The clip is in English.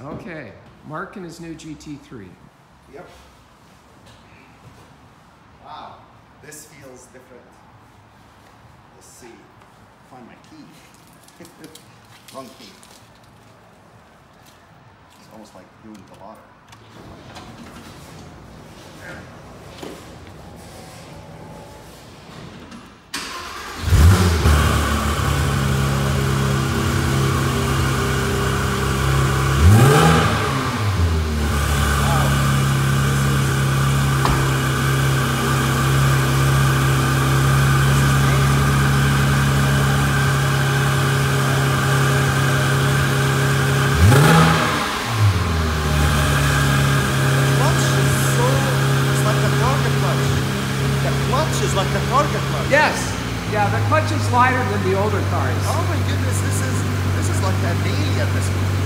Okay, Mark and his new GT3. Yep. Wow, this feels different. Let's see. Find my key. Wrong key. It's almost like doing the water. clutch is so it's like a target clutch. The clutch is like a target clutch. Yes, yeah, the clutch is lighter than the older cars. Oh my goodness, this is this is like an alien this